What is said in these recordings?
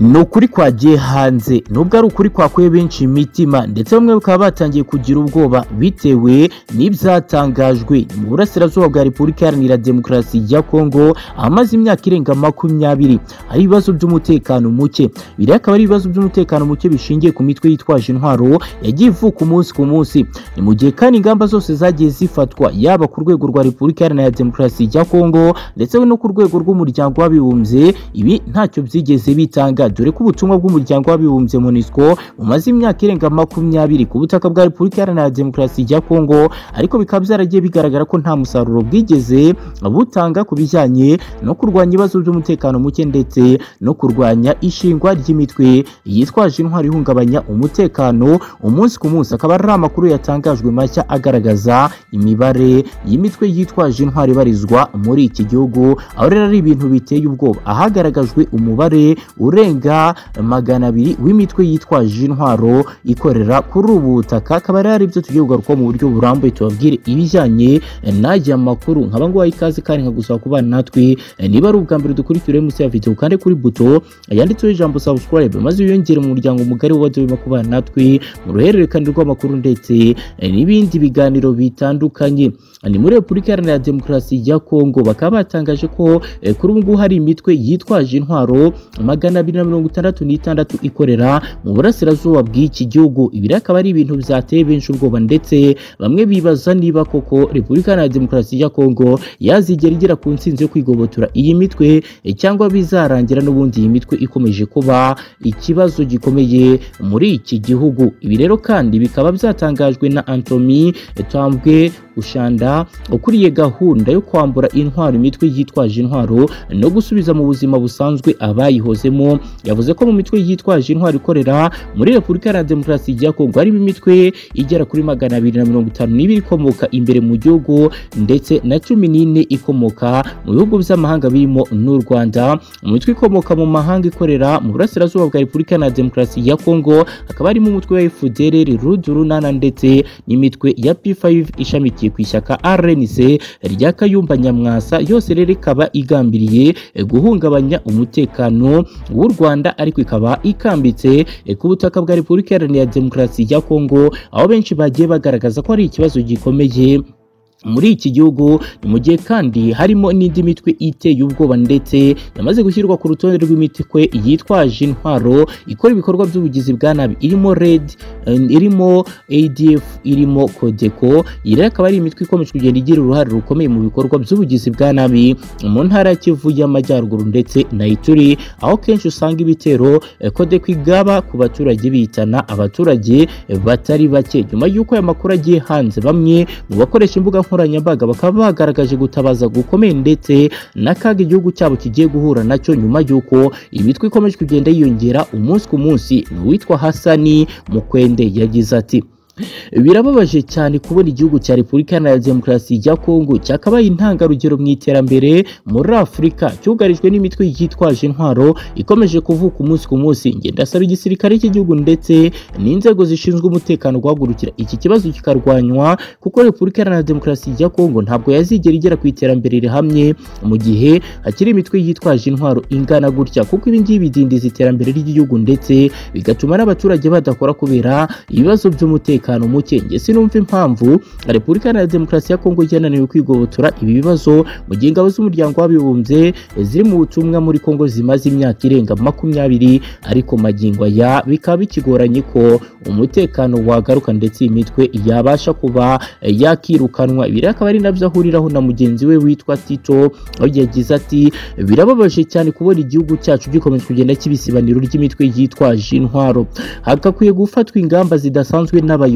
ni ukuri kwagiye hanze. Nubwo ari ukuri kwakuye benshi imitima ndetse bamwe bakaba batangiye kugira ubwoba bitewe n'ibyatangajwe. Mu burasirazuba bwa repubulika iharanira demokarasi ya kongo ahamaze imyaka irenga makumyabiri. Hari ibibazo by'umutekano muke. Biri akaba ari ibibazo by'umutekano muke bishingiye ku mitwe yitwaje intwaro yagiye ivuka umunsi ku munsi. Ni mu gihe kandi ingamba zose zagiye zifatwa yaba ku rwego rwa repubulika iharanira demokarasi ya kongo ndetse no ku rwego rw'umuryango w'abibumbye ibi ntacyo byigeze bitanga. Dore ko ubutumwa bw'umuryango w'abibumbye MONUSCO bumaze imyaka irenga makumyabiri ku butaka bwa Repubulika Iharanira Demokarasi ya Kongo ariko bikaba byaragiye bigaragara ko nta musaruro bwigeze butanga ku bijyanye no kurwanya ibibazo by'umutekano muke ndetse no kurwanya ishingwa ry'imitwe yitwaje intwari ihungabanya umutekano. Umunsi ku munsi akaba ari amakuru yatangajwe mashya agaragaza imibare y'imitwe yitwaje intwari ibarizwa muri iki gihugu aho rero ari ibintu biteye ubwoba. Ahagaragajwe umubare urenga magana abiri w'imitwe yitwaje intwaro ikorera kuri ubu butaka. Akaba ari byo tugiye kugaruka mu buryo burambuye tubabwire ibijyanye n'aya makuru nkaba nguhaye ikaze kandi nkagusaba kubana natwe. Niba ari ubwa mbere dukurikire munsi ya video ukande kuri buto yanditseho ijambo subscribe maze wiyongere mu muryango mugari w'abadurimo kubana natwe mu ruhererekane rw'amakuru ndetse n'ibindi biganiro bitandukanye. Ni muri repubulika iharanira demokarasi ya kongo bakaba batangaje ko kuri ubu ngubu hari imitwe yitwaje intwaro magana abiri na mirongo itandatu n'itandatu ikorera mu burasirazuba bw'iki gihugu. Ibi akaba ari ibintu byateye benshi ubwoba ndetse bamwe bibaza niba koko repubulika iharanira demokarasi ya kongo yazigera igera ku ntsinzi yo kwigobotora iyi mitwe cyangwa bizarangira n'ubundi iyi mitwe ikomeje kuba ikibazo gikomeye muri iki gihugu. Ibi rero kandi bikaba byatangajwe na antomi tambwe ushanda ukuriye gahunda yo kwambura intwaro imitwe yitwaje intwaro no gusubiza mu buzima busanzwe abayihozemo. Yavuze ko mu mitwe yitwaje intwaro ikorera muri repubulika iharanira demokarasi ya kongo harimo imitwe igera kuri magana abiri na mirongo itanu n'ibiri ikomoka imbere mu gihugu ndetse na cumi n'ine ikomoka mu bihugu by'amahanga birimo n'u rwanda. Mu mitwe ikomoka mu mahanga ikorera mu burasirazuba bwa repubulika iharanira demokarasi ya kongo hakaba harimo umutwe wa fdr rudurunana ndetse n'imitwe ya p5 ishamikiye ku ishyaka rnc rya kayumba nyamwasa. Yose rero ikaba igambiriye guhungabanya umutekano w'u rwanda. Ariko ikaba ikambitse ku butaka bwa repubulika iharanira demokarasi ya kongo aho benshi bagiye bagaragaza ko ari ikibazo gikomeye. Muri iki gihugu ni mu gihe kandi harimo n'indi mitwe iteye ubwoba ndetse yamaze gushyirwa ku rutonde rw'imitwe yitwaje intwaro ikora ibikorwa by'ubugizi bwa nabi. Irimo red irimo adf irimo kodeko iyi rero akaba ari imitwe ikomeje kugenda igira uruhare rukomeye mu bikorwa by'ubugizi bwa nabi mu ntara ya kivu y'amajyaruguru ndetse na ituri aho kenshi usanga ibitero kodeko igaba ku baturage bitana abaturage batari bake. Nyuma y'uko aya makuru agiye hanze bamwe mu bakoresha imbuga nkoranyambaga. Bakaba bagaragaje gutabaza gukomeye ndetse n'akaga igihugu cyabo kigiye guhura na cyo nyuma y'uko imitwe ikomeje kugenda yiyongera umunsi ku munsi. Ni uwitwa hasani mukwende yagize ati birababaje cyane kubona igihugu cya repubulika iharanira demokarasi ya kongo cyakabaye intangarugero mu iterambere muri afurika cyugarijwe n'imitwe yitwaje intwaro ikomeje kuvuka umunsi ku munsi. Ngenda asaba igisirikare cy'igihugu ndetse n'inzego zishinzwe umutekano guhagurukira iki kibazo kikarwanywa kuko repubulika iharanira demokarasi ya kongo ntabwo yazigera igera ku iterambere rihamye mu gihe hakiri imitwe yitwaje intwaro ingana gutya kuko ibi ngibi bidindiza iterambere ry'igihugu ndetse bigatuma n'abaturage badakora kubera ibibazo by'umutekano. Muke. Njye sinumva impamvu repubulika iharanira demokarasi ya kongo yananiwe kwigobotora ibi bibazo mu gihe ingabo z'umuryango w'abibumbye ziri mu butumwa muri kongo zimaze imyaka irenga makumyabiri ariko magingo aya bikaba bikigoranye ko umutekano wagaruka ndetse iyi mitwe yabasha kuba yakirukanwa. Ibi akaba ari na byo ahuriraho na mugenzi we witwa tito yagize ati birababaje cyane kubona igihugu cyacu gikomeje kugenda kibisibaniro ry'imitwe yitwaje intwaro hagakwiye gufatwa ingamba zidasanzwe n'abayobozi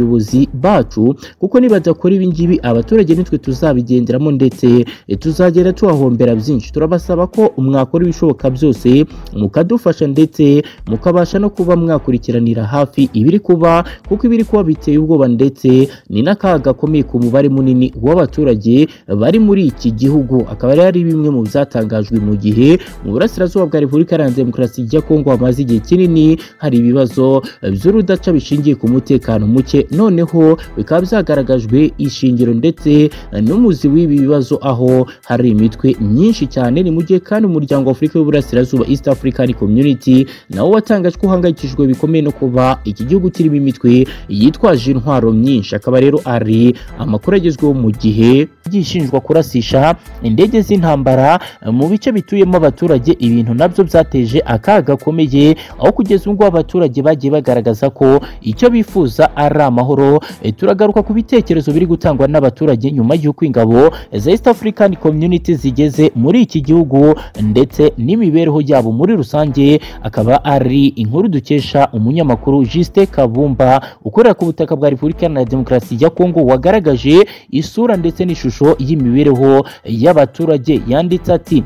bacu kuko nibadakora ibi ngibi abaturage nitwe tuzabigenderamo ndetse tuzagenda tuhahombera byinshi. Turabasaba ko mwakora ibishoboka byose mukadufasha ndetse mukabasha no kuba mwakurikiranira hafi ibiri kuba kuko ibiri kuba biteye ubwoba ndetse ni n'akaga gakomeye ku mubare munini w'abaturage bari muri iki gihugu. Akaba rero ari bimwe mu byatangajwe mu gihe mu burasirazuba bwa repubulika iharanira demokarasi ya kongo hamaze igihe kinini hari ibibazo by'urudaca bishingiye ku mutekano muke noneho bikaba byagaragajwe ishingiro ndetse n'umuzi w'ibi bibazo aho hari imitwe myinshi cyane ni mu gihe kandi umuryango wa Afurika y'Uburasirazuba East African Community nawo watangaje ko uhangayikishijwe bikomeye no kuba iki gihugu kirimo imitwe yitwaje intwaro myinshi akaba rero ari amakuru agezweho mu gihe gishinjwa kurasisha indege z'intambara mu bice bituyemo abaturage. Ibintu na byo byateje akaga gakomeye aho kugeza ubu ngubu abaturage bagiye bagaragaza ko icyo bifuza ari amahoro E, turagaruka ku bitekerezo biri gutangwa n'abaturage nyuma y'uko ingabo za East African Community zigeze muri iki gihugu ndetse n'imibereho yabo muri rusange akaba ari inkuru dukesha umunyamakuru Juste Kabumba ukorera ku butaka bwa Repubulika Iharanira Demokarasi ya Kongo wagaragaje isura ndetse n'ishusho y'imibereho y'abaturage yanditse ati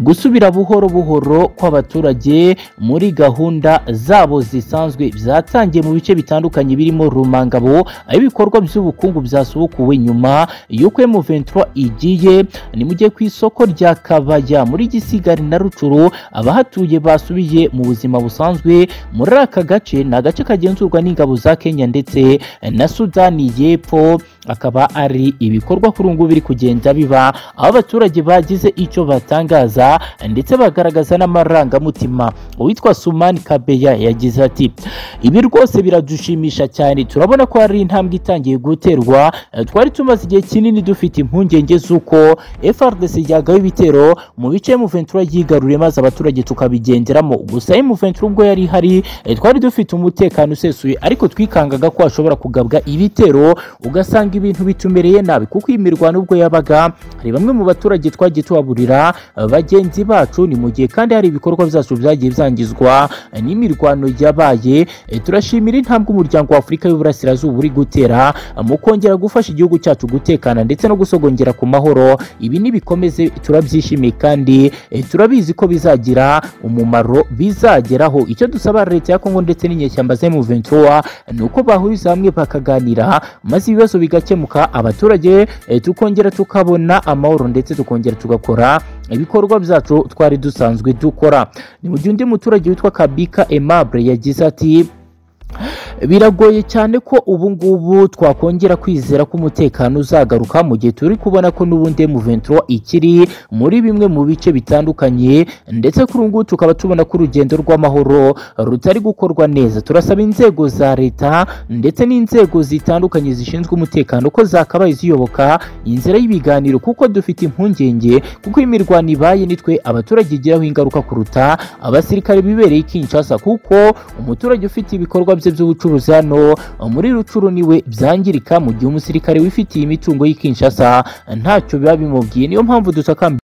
gusubira buhoro buhoro kw'abaturage muri gahunda zabo zisanzwe byatangiye mu bice bitandukanye birimo Rumangabo aho ibikorwa by'ubukungu byasubukuwe nyuma y'uko M23 igiye ni mu gihe ku isoko rya Kabaya muri Gisigari na Rucuru abahatuye basubiye mu buzima busanzwe. Muri aka gace ni agace kagenzurwa n'ingabo za Kenya ndetse na Sudani y'Epfo. Akaba ari ibikorwa kuri ubu ngubu biri kugenda biba aho abaturage bagize icyo batangaza ndetse bagaragaza n'amarangamutima. Uwitwa Sumani Kabeya yagize ati ibi rwose biradushimisha cyane. Turabona ko hari intambwe itangiye guterwa. Eh, twari tumaze igihe kinini dufite impungenge z'uko FRDC yagawe ibitero mu bice M23 yigaruriye maze abaturage tukabigenderamo. Gusa M23 ubwo yari ihari eh, twari dufite umutekano usesuye ariko twikangaga ko hashobora kugabwa ibitero. Ugasanga ibintu bitumereye nabi. Kuko iyi mirwano ubwo yabaga hari bamwe mu baturage twagiye tubaburira eh, bagenzi bacu ni mu gihe kandi hari ibikorwa byacu byagiye byangizwa eh, n'imirwano yabaye Eh, turashimira intambwe umuryango wa Afurika y'Uburasirazuba uri gutera eh, mu kongera gufasha igihugu cyacu gutekana ndetse no gusogongera ku mahoro. Ibi nibikomeze turabyishimiye kandi eh, turabizi ko bizagira umumaro bizageraho. Icyo dusaba leta ya Kongo ndetse n'inyeshyamba M23 ni uko bahuriza hamwe bakaganira maze ibibazo bigakemuka abaturage eh, tukongera tukabona amahoro ndetse tukongera tugakora ibikorwa byacu twari dusanzwe dukora. Ni mu gihe undi muturage witwa Kabika Aimable yagize ati biragoye cyane ko ubu ngubu twakongera kwizera ko umutekano uzagaruka mu gihe turi kubona ko n'ubundi M23 ikiri muri bimwe mu bice bitandukanye ndetse kuri ubu ngubu tukaba tubona ko urugendo rw'amahoro rutari gukorwa neza. Turasaba inzego za leta ndetse n'inzego zitandukanye zishinzwe umutekano ko zakabaye ziyoboka inzira y'ibiganiro kuko dufite impungenge kuko imirwano ibaye nitwe abaturage igiraho ingaruka kuruta abasirikare bibereye i Kinshasa kuko umuturage ufite ibikorwa bye by'ubucuruzi hano muri rucuru ni we byangirika mu gihe umusirikare wifitiye imitungo y'i Kinshasa ntacyo biba bimubwiye niyo mpamvu dusakambye